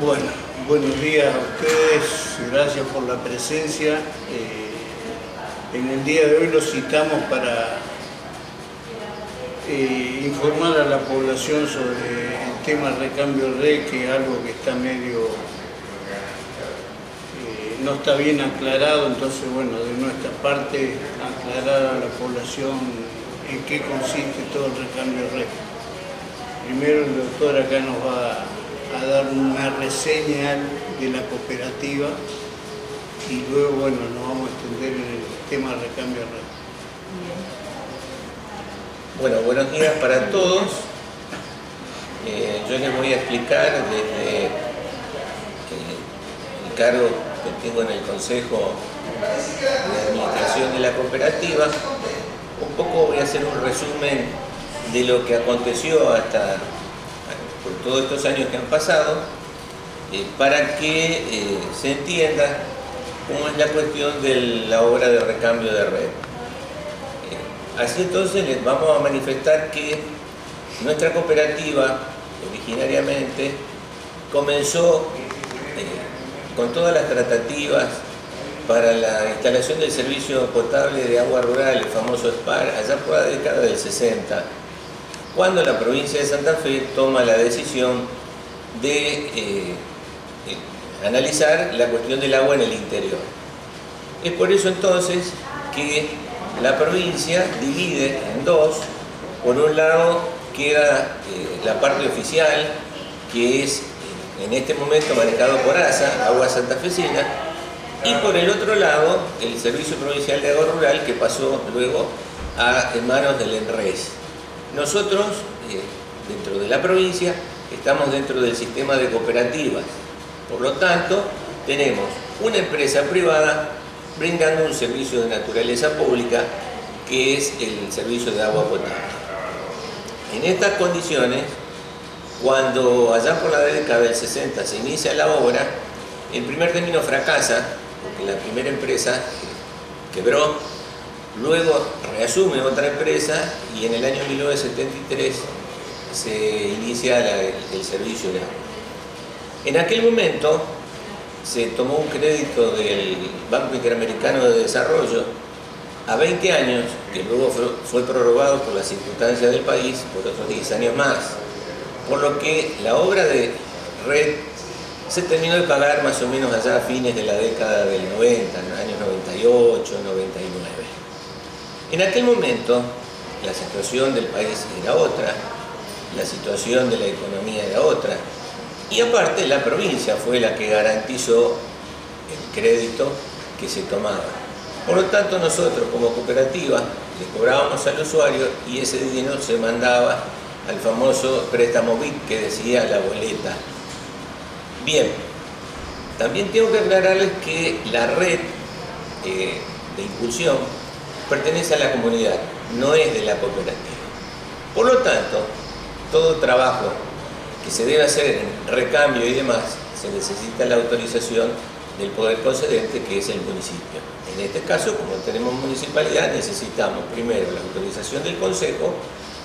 Bueno, buenos días a ustedes, gracias por la presencia. Eh, en el día de hoy los citamos para eh, informar a la población sobre el tema recambio red, que es algo que está medio, eh, no está bien aclarado, entonces bueno, de nuestra parte aclarar a la población en qué consiste todo el recambio red. Primero el doctor acá nos va a dar una reseña de la cooperativa y luego, bueno, nos vamos a extender en el tema de recambio red. Bueno, buenos días para todos. Eh, yo les voy a explicar desde eh, el cargo que tengo en el Consejo de Administración de la Cooperativa. Un poco voy a hacer un resumen de lo que aconteció hasta por todos estos años que han pasado, eh, para que eh, se entienda cómo es la cuestión de la obra de recambio de red. Eh, así entonces les vamos a manifestar que nuestra cooperativa originariamente comenzó con todas las tratativas para la instalación del servicio potable de agua rural, el famoso SPAR, allá por la década del 60 cuando la provincia de Santa Fe toma la decisión de eh, eh, analizar la cuestión del agua en el interior. Es por eso entonces que la provincia divide en dos. Por un lado queda eh, la parte oficial, que es en este momento manejado por ASA, Agua Santafesina, y por el otro lado el Servicio Provincial de Agua Rural, que pasó luego a manos del ENRES. Nosotros, eh, dentro de la provincia, estamos dentro del sistema de cooperativas. Por lo tanto, tenemos una empresa privada brindando un servicio de naturaleza pública que es el servicio de agua potable. En estas condiciones, cuando allá por la década del 60 se inicia la obra, el primer término fracasa, porque la primera empresa quebró Luego reasume otra empresa y en el año 1973 se inicia el, servicio de agua. En aquel momento se tomó un crédito del Banco Interamericano de Desarrollo a 20 años, que luego fue, prorrogado por las circunstancias del país por otros 10 años más, por lo que la obra de red se terminó de pagar más o menos allá a fines de la década del 90, en años 98, 99. En aquel momento la situación del país era otra, la situación de la economía era otra, y aparte la provincia fue la que garantizó el crédito que se tomaba. Por lo tanto nosotros como cooperativa le cobrábamos al usuario y ese dinero se mandaba al famoso préstamo BIC que decía la boleta. Bien, también tengo que aclararles que la red eh, de impulsión pertenece a la comunidad, no es de la cooperativa. Por lo tanto, todo trabajo que se debe hacer en recambio y demás, se necesita la autorización del poder concedente que es el municipio. En este caso, como tenemos municipalidad, necesitamos primero la autorización del consejo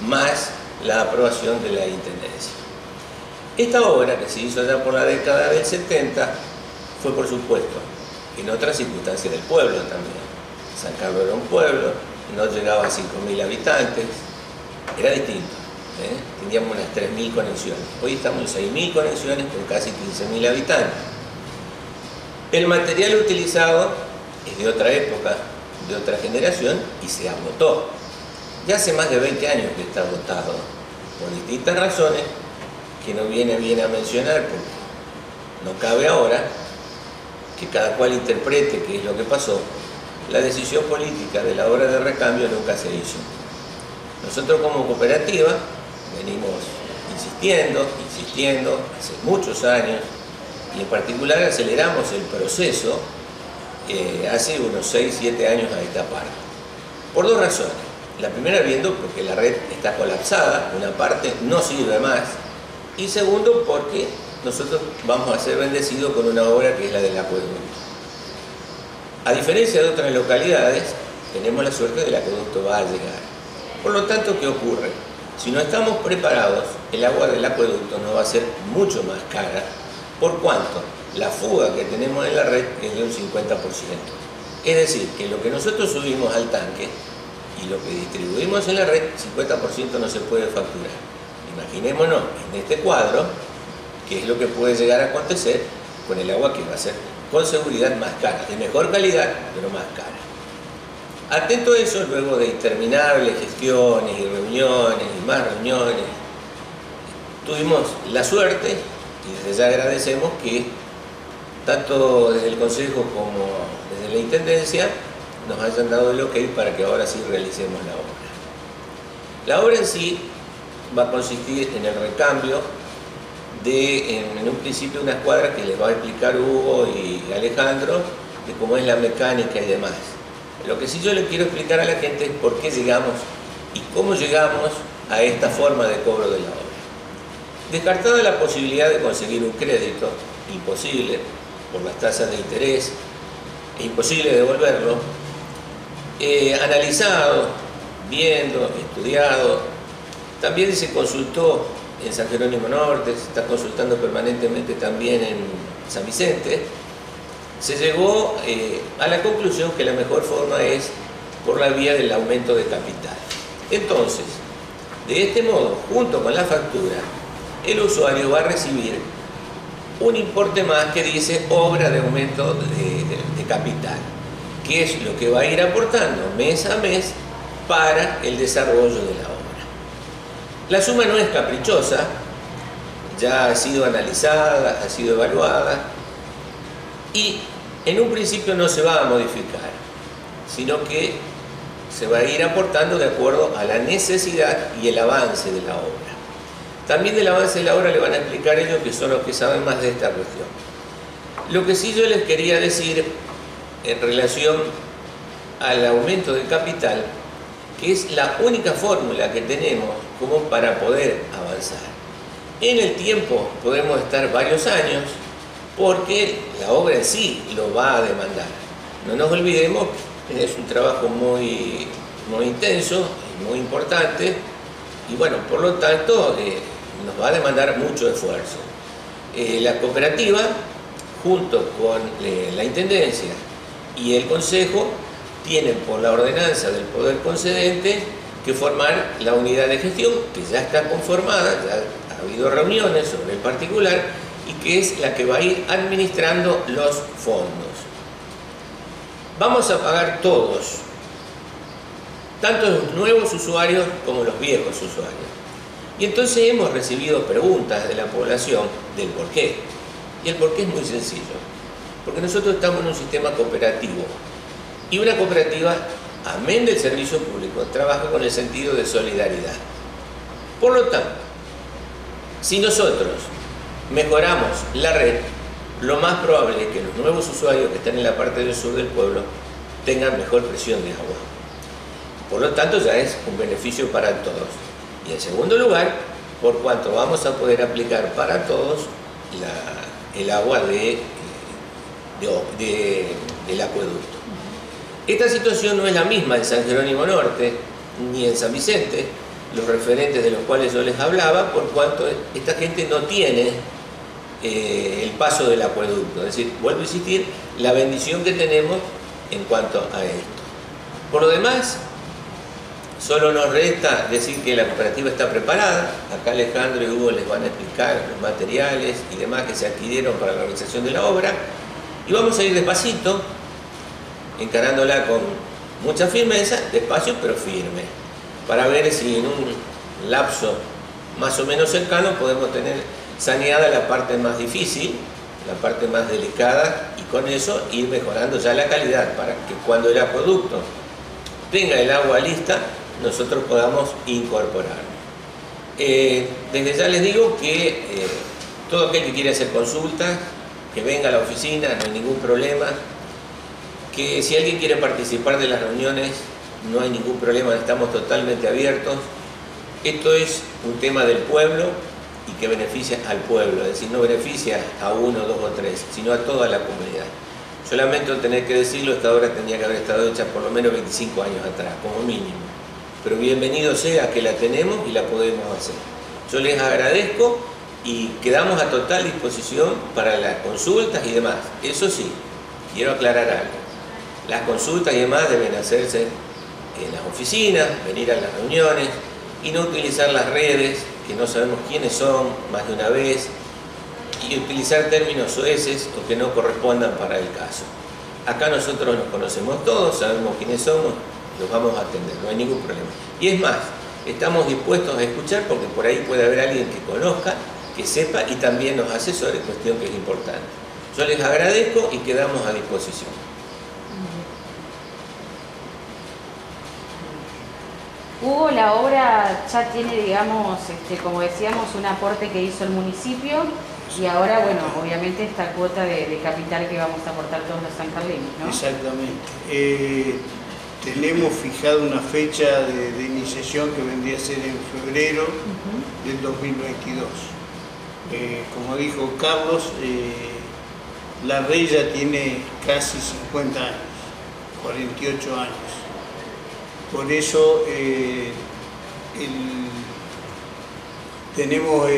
más la aprobación de la intendencia. Esta obra que se hizo ya por la década del 70 fue por supuesto en otras circunstancias del pueblo también San Carlos era un pueblo, no llegaba a 5.000 habitantes, era distinto. ¿eh? Teníamos unas 3.000 conexiones. Hoy estamos en 6.000 conexiones con casi 15.000 habitantes. El material utilizado es de otra época, de otra generación y se agotó. Ya hace más de 20 años que está agotado, por distintas razones que no viene bien a mencionar porque no cabe ahora que cada cual interprete qué es lo que pasó, la decisión política de la obra de recambio nunca se hizo. Nosotros como cooperativa venimos insistiendo, insistiendo hace muchos años y en particular aceleramos el proceso eh, hace unos 6, 7 años a esta parte. Por dos razones. La primera viendo porque la red está colapsada, una parte no sirve más y segundo porque nosotros vamos a ser bendecidos con una obra que es la del acueducto. A diferencia de otras localidades, tenemos la suerte de que el acueducto va a llegar. Por lo tanto, ¿qué ocurre? Si no estamos preparados, el agua del acueducto nos va a ser mucho más cara ¿Por cuánto? La fuga que tenemos en la red es de un 50%. Es decir, que lo que nosotros subimos al tanque y lo que distribuimos en la red, 50% no se puede facturar. Imaginémonos en este cuadro qué es lo que puede llegar a acontecer con el agua que va a ser con seguridad más cara, de mejor calidad, pero más cara. Atento a eso, luego de interminables gestiones y reuniones y más reuniones, tuvimos la suerte, y desde ya agradecemos que tanto desde el Consejo como desde la Intendencia nos hayan dado el ok para que ahora sí realicemos la obra. La obra en sí va a consistir en el recambio de, en, un principio, unas cuadras que les va a explicar Hugo y Alejandro de cómo es la mecánica y demás. Lo que sí yo le quiero explicar a la gente es por qué llegamos y cómo llegamos a esta forma de cobro de la obra. Descartada la posibilidad de conseguir un crédito, imposible, por las tasas de interés, imposible devolverlo, eh, analizado, viendo, estudiado, también se consultó en San Jerónimo Norte, se está consultando permanentemente también en San Vicente, se llegó eh, a la conclusión que la mejor forma es por la vía del aumento de capital. Entonces, de este modo, junto con la factura, el usuario va a recibir un importe más que dice obra de aumento de, capital, que es lo que va a ir aportando mes a mes para el desarrollo de la obra. La suma no es caprichosa, ya ha sido analizada, ha sido evaluada y en un principio no se va a modificar, sino que se va a ir aportando de acuerdo a la necesidad y el avance de la obra. También del avance de la obra le van a explicar ellos que son los que saben más de esta cuestión. Lo que sí yo les quería decir en relación al aumento del capital, que es la única fórmula que tenemos como para poder avanzar. En el tiempo podemos estar varios años porque la obra en sí lo va a demandar. No nos olvidemos que es un trabajo muy, muy intenso, muy importante y bueno, por lo tanto eh, nos va a demandar mucho esfuerzo. Eh, la cooperativa, junto con eh, la Intendencia y el Consejo, tienen por la ordenanza del Poder Concedente que formar la unidad de gestión, que ya está conformada, ya ha habido reuniones sobre el particular, y que es la que va a ir administrando los fondos. Vamos a pagar todos, tanto los nuevos usuarios como los viejos usuarios. Y entonces hemos recibido preguntas de la población del por qué. Y el por qué es muy sencillo. Porque nosotros estamos en un sistema cooperativo. Y una cooperativa, amén del servicio público, trabaja con el sentido de solidaridad. Por lo tanto, si nosotros mejoramos la red, lo más probable es que los nuevos usuarios que están en la parte del sur del pueblo tengan mejor presión de agua. Por lo tanto, ya es un beneficio para todos. Y en segundo lugar, por cuanto vamos a poder aplicar para todos el agua de, del acueducto. Esta situación no es la misma en San Jerónimo Norte ni en San Vicente, los referentes de los cuales yo les hablaba, por cuanto esta gente no tiene eh, el paso del acueducto. Es decir, vuelvo a insistir, la bendición que tenemos en cuanto a esto. Por lo demás, Solo nos resta decir que la cooperativa está preparada. Acá Alejandro y Hugo les van a explicar los materiales y demás que se adquirieron para la realización de la obra. Y vamos a ir despacito, encarándola con mucha firmeza, despacio pero firme, para ver si en un lapso más o menos cercano podemos tener saneada la parte más difícil, la parte más delicada y con eso ir mejorando ya la calidad para que cuando el acueducto tenga el agua lista nosotros podamos incorporar. Eh, desde ya les digo que eh, todo aquel que quiere hacer consulta, que venga a la oficina, no hay ningún problema, que si alguien quiere participar de las reuniones, no hay ningún problema, estamos totalmente abiertos. Esto es un tema del pueblo y que beneficia al pueblo, es decir, no beneficia a uno, dos o tres, sino a toda la comunidad. Yo lamento tener que decirlo, esta obra tendría que haber estado hecha por lo menos 25 años atrás, como mínimo pero bienvenido sea que la tenemos y la podemos hacer. Yo les agradezco y quedamos a total disposición para las consultas y demás. Eso sí, quiero aclarar algo. Las consultas y demás deben hacerse en las oficinas, venir a las reuniones y no utilizar las redes, que no sabemos quiénes son más de una vez, y utilizar términos soeces o que no correspondan para el caso. Acá nosotros nos conocemos todos, sabemos quiénes somos, los vamos a atender, no hay ningún problema. Y es más, estamos dispuestos a escuchar porque por ahí puede haber alguien que conozca, que sepa y también nos asesore, cuestión que es importante. Yo les agradezco y quedamos a disposición. Hugo, la obra ya tiene, digamos, este, como decíamos, un aporte que hizo el municipio y ahora, bueno, obviamente esta cuota de, capital que vamos a aportar todos los sancarlinos, ¿no? Exactamente. Eh, tenemos fijado una fecha de, iniciación que vendría a ser en febrero del 2022. Eh, como dijo Carlos, eh, la Rey ya tiene casi 50 años, 48 años. Por eso tenemos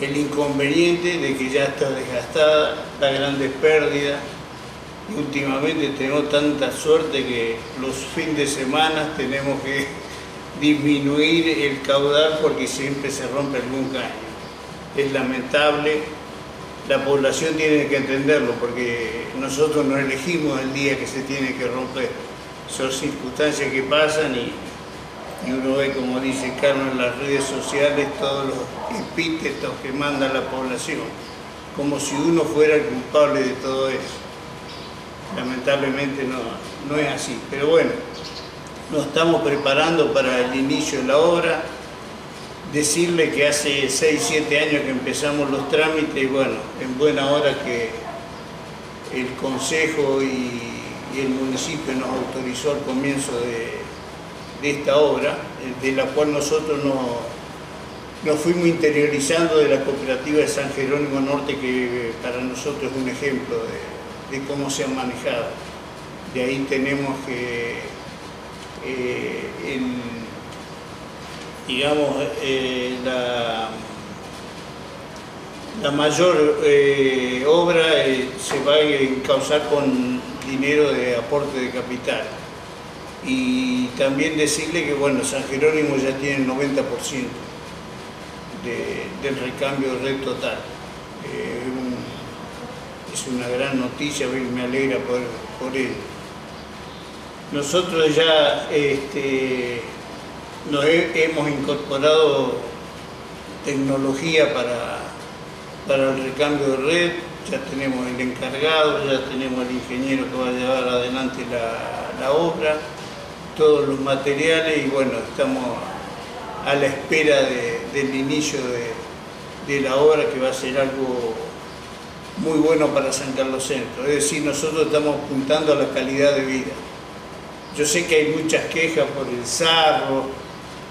el inconveniente de que ya está desgastada, da grandes pérdidas y últimamente tenemos tanta suerte que los fines de semana tenemos que disminuir el caudal porque siempre se rompe algún caño. Es lamentable, la población tiene que entenderlo porque nosotros no elegimos el día que se tiene que romper. Son circunstancias que pasan y uno ve, como dice Carlos, en las redes sociales todos los epítetos que manda la población, como si uno fuera el culpable de todo eso. Lamentablemente no, no es así, pero bueno, nos estamos preparando para el inicio de la obra, decirle que hace 6, 7 años que empezamos los trámites y bueno, en buena hora que el Consejo y el municipio nos autorizó al comienzo de, de esta obra, eh, de la cual nosotros nos, fuimos interiorizando de la cooperativa de San Jerónimo Norte, que para nosotros es un ejemplo de, cómo se han manejado. De ahí tenemos que eh, digamos, eh, la, la, mayor obra se va a encauzar con dinero de aporte de capital y también decirle que bueno, San Jerónimo ya tiene el 90% del recambio de red total. Eh, es una gran noticia, me alegra por, por él. Nosotros ya este, nos hemos incorporado tecnología para, para el recambio de red, ya tenemos el encargado, ya tenemos el ingeniero que va a llevar adelante la, obra todos los materiales y bueno, estamos a la espera del inicio de, la obra que va a ser algo muy bueno para San Carlos Centro. Es decir, nosotros estamos apuntando a la calidad de vida. Yo sé que hay muchas quejas por el sarro,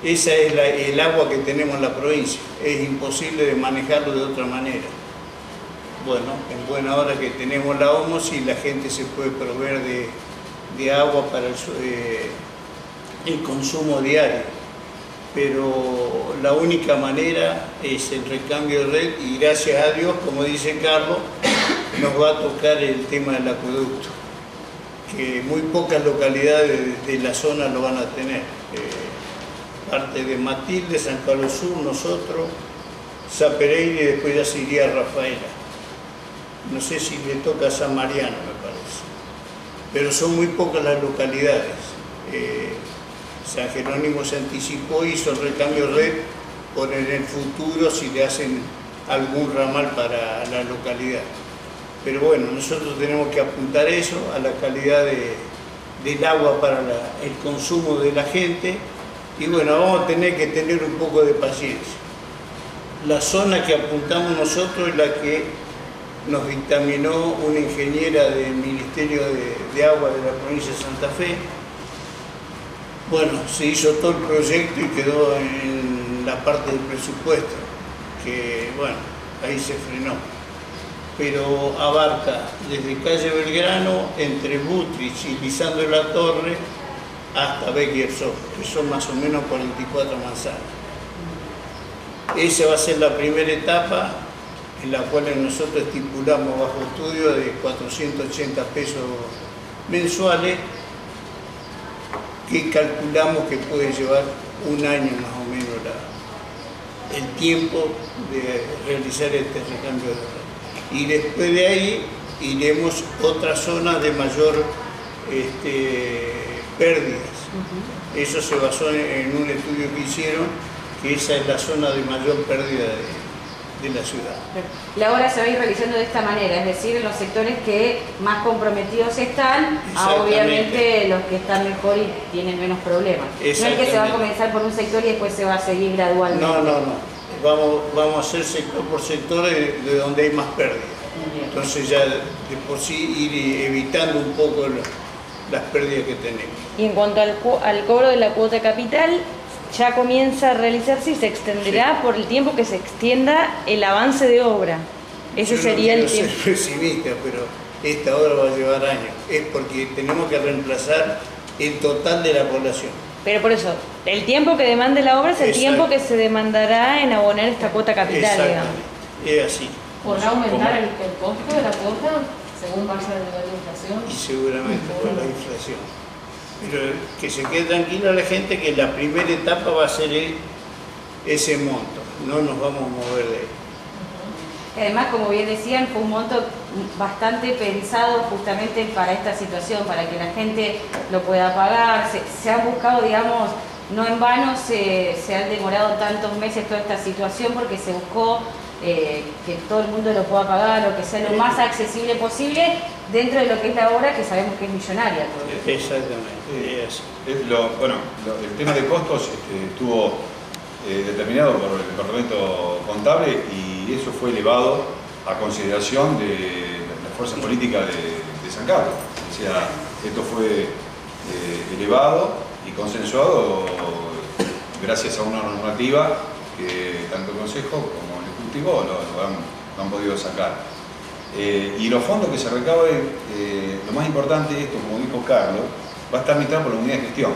esa es el agua que tenemos en la provincia, es imposible de manejarlo de otra manera. Bueno, en buena hora que tenemos la OMOS y la gente se puede proveer de, agua para el, eh, el consumo diario, pero la única manera es el recambio de red y gracias a Dios, como dice Carlos, nos va a tocar el tema del acueducto, que muy pocas localidades de la zona lo van a tener. Eh, parte de Matilde, San Carlos Sur, nosotros, Zapereira y después ya se iría Rafaela. No sé si le toca a San Mariano, me parece. Pero son muy pocas las localidades. Eh, San Jerónimo se anticipó, hizo el recambio red por en el futuro si le hacen algún ramal para la localidad. Pero bueno, nosotros tenemos que apuntar eso, a la calidad del agua para el consumo de la gente y bueno, vamos a tener que tener un poco de paciencia. La zona que apuntamos nosotros es la que nos dictaminó una ingeniera del Ministerio de, Agua de la provincia de Santa Fe, bueno, se hizo todo el proyecto y quedó en la parte del presupuesto, que bueno, ahí se frenó. Pero abarca desde calle Belgrano, entre Butrich y Lisandro de la Torre, hasta Bequiersó, que son más o menos 44 manzanas. Esa va a ser la primera etapa en la cual nosotros estipulamos bajo estudio de 480 pesos mensuales que calculamos que puede llevar un año más o menos el tiempo de realizar este recambio de red. Y después de ahí iremos otras zonas de mayor este, pérdidas. Eso se basó en un estudio que hicieron, que esa es la zona de mayor pérdida de, de la ciudad. La obra se va a ir realizando de esta manera, es decir, en los sectores que más comprometidos están, a obviamente los que están mejor y tienen menos problemas. No es que se va a comenzar por un sector y después se va a seguir gradualmente. No, no, no. Vamos, vamos a hacer sector por sector de, donde hay más pérdidas. Entonces ya de por sí ir evitando un poco las pérdidas que tenemos. Y en cuanto al, al cobro de la cuota capital, ya comienza a realizarse y se extenderá por el tiempo que se extienda el avance de obra. Ese sería el tiempo. Ser pesimista, pero esta obra va a llevar años. Es porque tenemos que reemplazar el total de la población. Pero por eso, el tiempo que demande la obra es el tiempo que se demandará en abonar esta cuota capital, digamos. Es así. ¿Podrá aumentar el, costo de la cuota según vaya la inflación? Y seguramente por la inflación. Pero que se quede tranquila la gente que la primera etapa va a ser ese monto, no nos vamos a mover de ahí. Además, como bien decían, fue un monto bastante pensado justamente para esta situación, para que la gente lo pueda pagar. Se, han buscado, digamos, no en vano se, se han demorado tantos meses toda esta situación porque se buscó eh, que todo el mundo lo pueda pagar o que sea lo más accesible posible dentro de lo que es la obra que sabemos que es millonaria. Exactamente. bueno, el tema de costos este, estuvo eh, determinado por el Departamento Contable y eso fue elevado a consideración de la fuerza política de, San Carlos. O sea, esto fue eh, elevado y consensuado gracias a una normativa que tanto el Consejo como lo, han, podido sacar. Eh, y los fondos que se recauden, eh, lo más importante, esto como dijo Carlos, va a estar administrado por la unidad de gestión.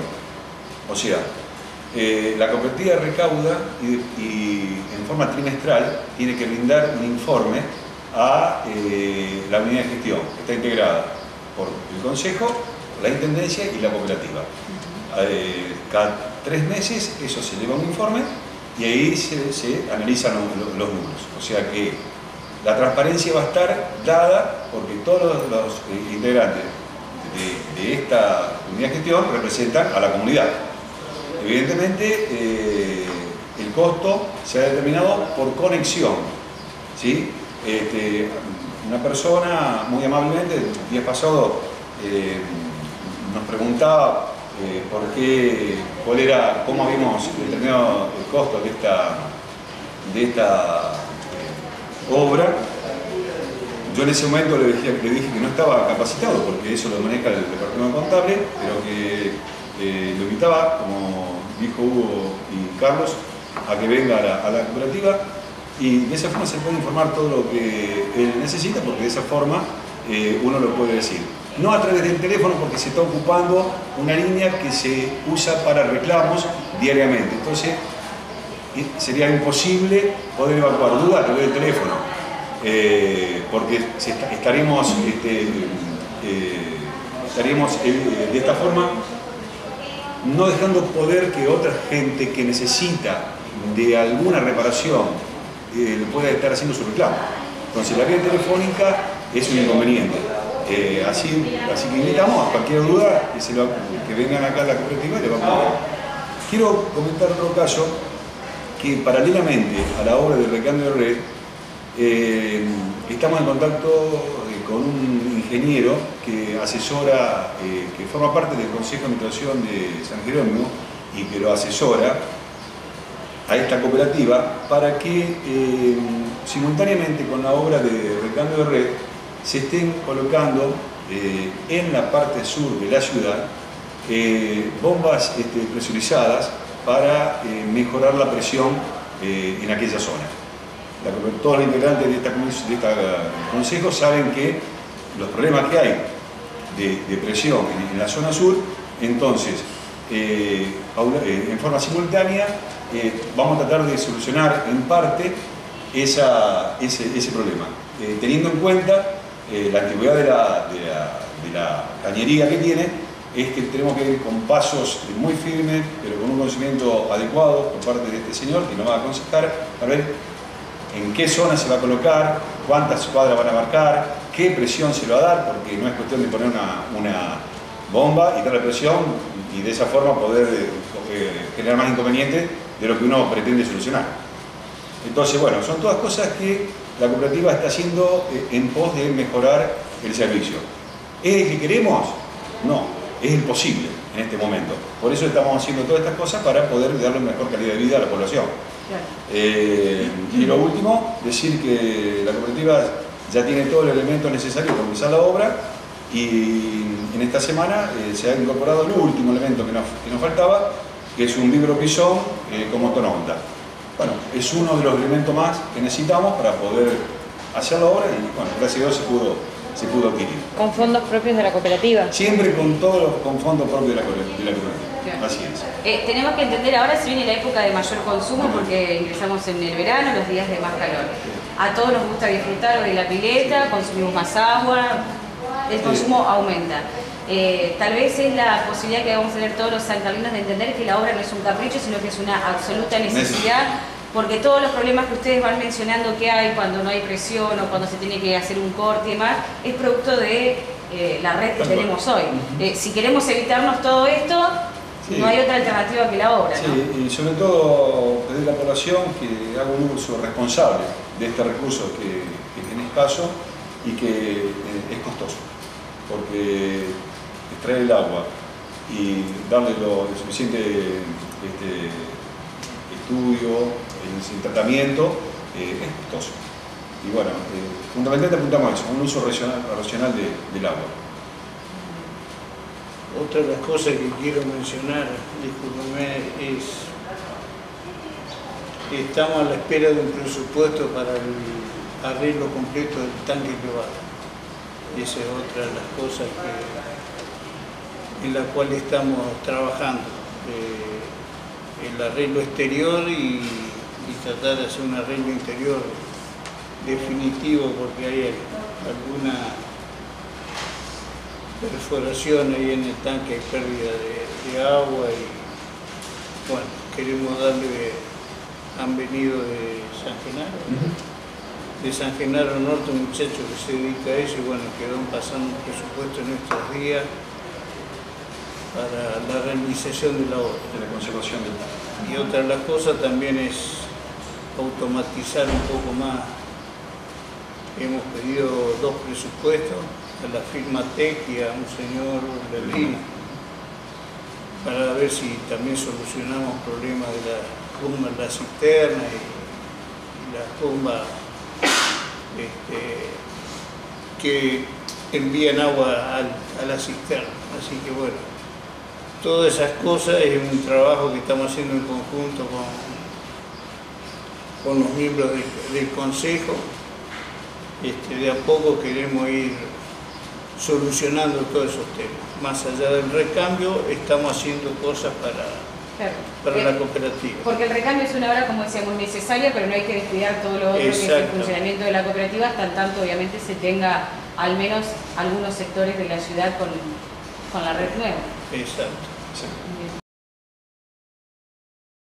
O sea, eh, la cooperativa recauda y, en forma trimestral tiene que brindar un informe a la unidad de gestión, que está integrada por el Consejo, la Intendencia y la cooperativa. cada tres meses eso se lleva un informe y ahí se, analizan los, números. O sea que la transparencia va a estar dada porque todos los, integrantes de, esta unidad de gestión representan a la comunidad. Evidentemente, eh, el costo se ha determinado por conexión. ¿sí? Este, una persona muy amablemente el día pasado eh, nos preguntaba eh, cuál era, cómo habíamos determinado el costo de esta, de esta eh, obra. Yo en ese momento le dije, le dije, que no estaba capacitado, porque eso lo maneja el departamento contable, pero que eh, lo invitaba, como dijo Hugo y Carlos, a que venga a la, cooperativa y de esa forma se puede informar todo lo que él necesita, porque de esa forma uno lo puede decir no a través del teléfono porque se está ocupando una línea que se usa para reclamos diariamente. Entonces sería imposible poder evacuar dudas a través del teléfono, eh, porque estaríamos, este, eh, eh, de esta forma no dejando poder que otra gente que necesita de alguna reparación pueda estar haciendo su reclamo. Entonces la vía telefónica es un inconveniente. Eh, así, así que invitamos a cualquier duda que, vengan acá a la cooperativa y le vamos a Quiero comentar otro caso que paralelamente a la obra de recambio de red eh, estamos en contacto eh, con un ingeniero que asesora, que forma parte del Consejo de Administración de San Jerónimo y que lo asesora a esta cooperativa para que simultáneamente con la obra de recambio de red se estén colocando eh, en la parte sur de la ciudad eh, bombas este, presurizadas para eh, mejorar la presión en aquella zona. todos los integrantes de este consejo saben que los problemas que hay de, presión en, la zona sur, entonces, en forma simultánea, vamos a tratar de solucionar en parte esa- ese, ese problema, teniendo en cuenta eh, la antigüedad de la, de la- cañería que tiene, es que tenemos que ir con pasos muy firmes, pero con un conocimiento adecuado por parte de este señor que nos va a aconsejar para ver en qué zona se va a colocar, cuántas cuadras van a marcar, qué presión se le va a dar, porque no es cuestión de poner una, una bomba y darle presión y de esa forma poder eh, generar más inconvenientes de lo que uno pretende solucionar. Entonces, bueno, son todas cosas que la cooperativa está haciendo eh, en pos de mejorar el servicio. ¿Es el que queremos? No, es el posible en este momento. Por eso estamos haciendo todas estas cosas para poder darle mejor calidad de vida a la población. Claro. Eh, y lo último, decir que la cooperativa ya tiene todo el elemento necesario para empezar la obra y en esta semana eh, se ha incorporado el último elemento que nos, que nos faltaba, que es un vibropizón eh, con motor Honda. Bueno, es uno de los elementos más que necesitamos para poder hacer la obra y bueno, gracias a Dios se pudo, se pudo adquirir. Con fondos propios de la cooperativa. Siempre con todos con fondos propios de la, cooperativa- de la cooperativa. Claro. Así es. Eh, tenemos que entender ahora se viene la época de mayor consumo porque ingresamos en el verano, los días de más calor. A todos nos gusta disfrutar de la pileta, consumimos más agua, el consumo aumenta. Eh, tal vez es la posibilidad que vamos a tener todos los sancarlinos de entender que la obra no es un capricho, sino que es una absoluta necesidad, porque todos los problemas que ustedes van mencionando que hay cuando no hay presión o cuando se tiene que hacer un corte y demás, es producto de eh, la red que tenemos hoy. Eh, si queremos evitarnos todo esto, Sí. no hay otra alternativa que la obra, ¿no? Sí, y sobre todo pedir a la población que haga un uso responsable de este recurso que, que tiene escaso y que es costoso, porque extraer el agua y darle lo, el suficiente este, estudio, el, tratamiento, eh, es costoso. Y bueno, eh, fundamentalmente apuntamos a eso, un uso racional, racional de- del agua. Otra de las cosas que quiero mencionar, discúlpeme, es que estamos a la espera de un presupuesto para el arreglo completo del tanque que esa es otra de las cosas que, en la cual estamos trabajando. Eh, el arreglo exterior y, y tratar de hacer un arreglo interior definitivo porque hay alguna perforación ahí en el tanque, hay pérdida de, de agua y bueno, queremos darle, han venido de San Genaro, de San Genaro Norte un muchacho que se dedica a eso y bueno, quedó pasando un presupuesto en estos días para la realización de la obra. De la conservación del Y otra de las cosas también es automatizar un poco más. Hemos pedido dos presupuestos a la firma TEC y a un señor Berlín para ver si también solucionamos problemas de la tumba en la cisterna y, y la este, que envían agua al- a la cisterna. Así que bueno, todas esas cosas es un trabajo que estamos haciendo en conjunto con, con los miembros del, del Consejo. Este, de a poco queremos ir solucionando todos esos temas. Más allá del recambio, estamos haciendo cosas para, Claro. para Eh, la cooperativa. Porque el recambio es una obra, como decíamos, necesaria, pero no hay que descuidar todo lo otro que es el funcionamiento de la cooperativa, hasta tanto obviamente se tenga al menos algunos sectores de la ciudad con, con la red nueva. Exacto. Sí.